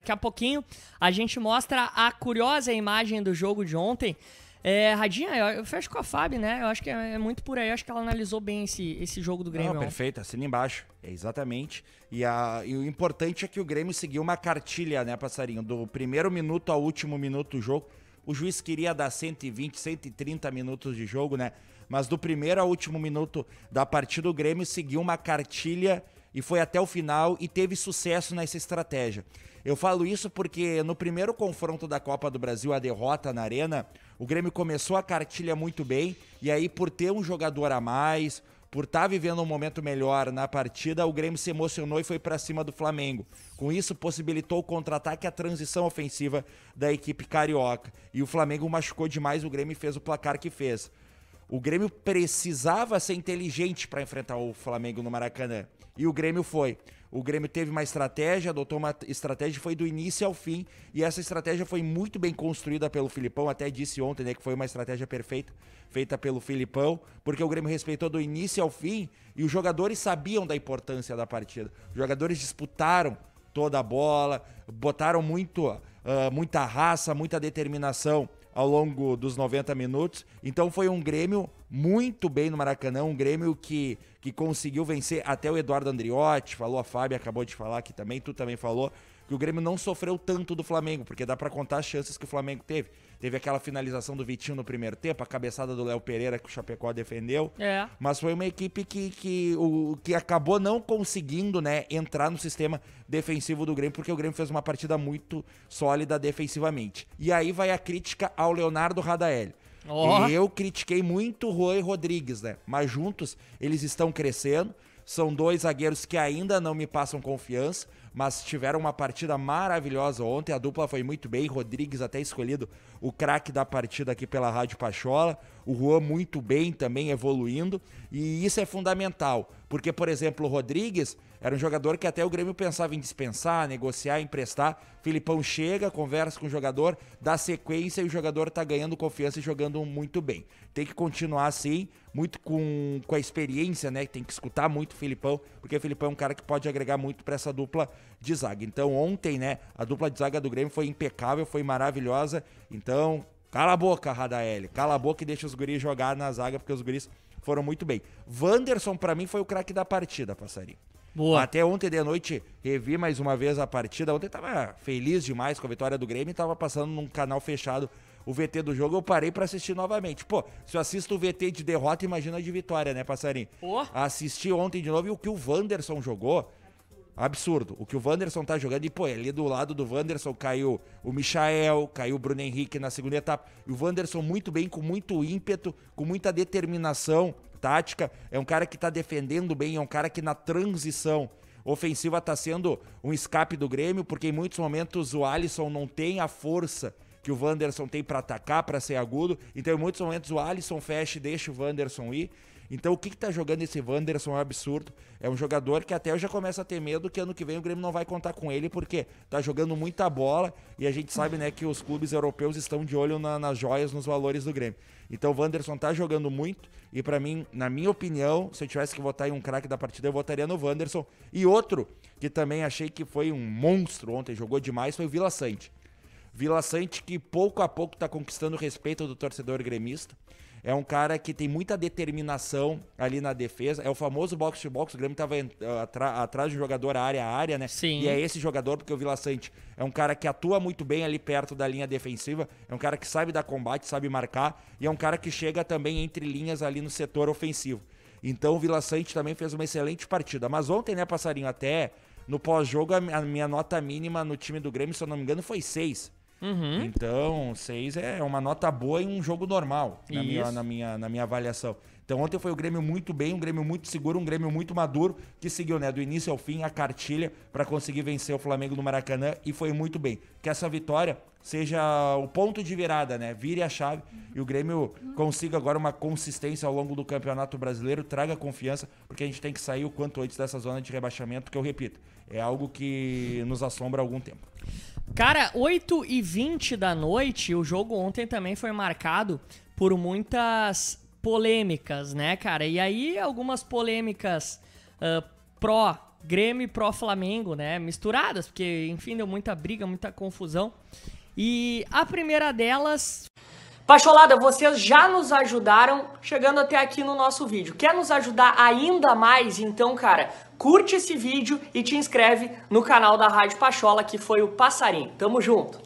Daqui a pouquinho a gente mostra a curiosa imagem do jogo de ontem. É, Radinha, eu, fecho com a Fábio, né? Eu acho que é, é muito por aí. Eu acho que ela analisou bem esse, esse jogo do Grêmio. Não, perfeito, assina embaixo. É, exatamente. E, a, e o importante é que o Grêmio seguiu uma cartilha, né, passarinho? Do primeiro minuto ao último minuto do jogo. O juiz queria dar 120, 130 minutos de jogo, né? Mas do primeiro ao último minuto da partida, o Grêmio seguiu uma cartilha e foi até o final e teve sucesso nessa estratégia. Eu falo isso porque no primeiro confronto da Copa do Brasil, a derrota na Arena, o Grêmio começou a cartilha muito bem e aí por ter um jogador a mais, por estar tá vivendo um momento melhor na partida, o Grêmio se emocionou e foi para cima do Flamengo. Com isso, possibilitou o contra-ataque e a transição ofensiva da equipe carioca. E o Flamengo machucou demais o Grêmio e fez o placar que fez. O Grêmio precisava ser inteligente para enfrentar o Flamengo no Maracanã. E o Grêmio foi. O Grêmio teve uma estratégia, adotou uma estratégia, foi do início ao fim. E essa estratégia foi muito bem construída pelo Filipão. Até disse ontem né, que foi uma estratégia perfeita, feita pelo Filipão, porque o Grêmio respeitou do início ao fim e os jogadores sabiam da importância da partida. Os jogadores disputaram toda a bola, botaram muito, uh, muita raça, muita determinação ao longo dos 90 minutos. Então foi um Grêmio muito bem no Maracanã, um Grêmio que, que conseguiu vencer até o Eduardo Andriotti, falou a Fábio, acabou de falar aqui também, tu também falou, que o Grêmio não sofreu tanto do Flamengo, porque dá para contar as chances que o Flamengo teve. Teve aquela finalização do Vitinho no primeiro tempo, a cabeçada do Léo Pereira que o Chapecó defendeu. É. Mas foi uma equipe que, que, o, que acabou não conseguindo né, entrar no sistema defensivo do Grêmio, porque o Grêmio fez uma partida muito sólida defensivamente. E aí vai a crítica ao Leonardo Radaeli. Oh. Eu critiquei muito o Rui Rodrigues, né? Mas juntos eles estão crescendo. São dois zagueiros que ainda não me passam confiança mas tiveram uma partida maravilhosa ontem. A dupla foi muito bem. Rodrigues até escolhido o craque da partida aqui pela Rádio Pachola. O Juan muito bem também evoluindo. E isso é fundamental. Porque, por exemplo, o Rodrigues era um jogador que até o Grêmio pensava em dispensar, negociar, emprestar. Filipão chega, conversa com o jogador, dá sequência e o jogador tá ganhando confiança e jogando muito bem. Tem que continuar assim, muito com, com a experiência, né? Tem que escutar muito o Filipão, porque o Filipão é um cara que pode agregar muito para essa dupla de zaga. Então, ontem, né, a dupla de zaga do Grêmio foi impecável, foi maravilhosa. Então, cala a boca, Radaeli. Cala a boca e deixa os guris jogar na zaga, porque os guris foram muito bem. Wanderson, para mim, foi o craque da partida, passarinho. Boa. Até ontem de noite revi mais uma vez a partida. Ontem tava feliz demais com a vitória do Grêmio e tava passando num canal fechado o VT do jogo. Eu parei para assistir novamente. Pô, se eu assisto o VT de derrota, imagina de vitória, né, passarinho? Oh. Assisti ontem de novo e o que o Wanderson jogou absurdo. O que o Wanderson tá jogando, e pô, ali do lado do Wanderson caiu o Michael, caiu o Bruno Henrique na segunda etapa. E o Wanderson muito bem, com muito ímpeto, com muita determinação tática. É um cara que tá defendendo bem, é um cara que na transição ofensiva tá sendo um escape do Grêmio, porque em muitos momentos o Alisson não tem a força que o Wanderson tem para atacar, para ser agudo. Então, em muitos momentos, o Alisson fecha e deixa o Wanderson ir. Então, o que, que tá jogando esse Wanderson é um absurdo. É um jogador que até eu já começo a ter medo que ano que vem o Grêmio não vai contar com ele, porque tá jogando muita bola e a gente sabe né, que os clubes europeus estão de olho na, nas joias, nos valores do Grêmio. Então, o Wanderson tá jogando muito e para mim, na minha opinião, se eu tivesse que votar em um craque da partida, eu votaria no Wanderson. E outro que também achei que foi um monstro ontem, jogou demais, foi o Vila Sante. Vila Sante que pouco a pouco está conquistando o respeito do torcedor gremista. É um cara que tem muita determinação ali na defesa. É o famoso box to box. O Grêmio estava atrás de um jogador área a área, né? Sim. E é esse jogador, porque o Vila Sante é um cara que atua muito bem ali perto da linha defensiva. É um cara que sabe dar combate, sabe marcar. E é um cara que chega também entre linhas ali no setor ofensivo. Então o Vila Sante também fez uma excelente partida. Mas ontem, né, Passarinho, até no pós-jogo, a minha nota mínima no time do Grêmio, se eu não me engano, foi 6. Uhum. Então, 6 é uma nota boa em um jogo normal, na minha, na, minha, na minha avaliação. Então, ontem foi o Grêmio muito bem, um Grêmio muito seguro, um Grêmio muito maduro, que seguiu né, do início ao fim a cartilha para conseguir vencer o Flamengo no Maracanã e foi muito bem. Que essa vitória seja o ponto de virada, né? Vire a chave e o Grêmio consiga agora uma consistência ao longo do Campeonato Brasileiro, traga confiança, porque a gente tem que sair o quanto antes dessa zona de rebaixamento, que eu repito, é algo que nos assombra há algum tempo. Cara, 8 e 20 da noite, o jogo ontem também foi marcado por muitas polêmicas, né, cara? E aí algumas polêmicas uh, pró Grêmio e pró Flamengo, né, misturadas, porque enfim deu muita briga, muita confusão. E a primeira delas Pacholada, vocês já nos ajudaram chegando até aqui no nosso vídeo. Quer nos ajudar ainda mais? Então, cara, curte esse vídeo e te inscreve no canal da Rádio Pachola, que foi o Passarinho. Tamo junto!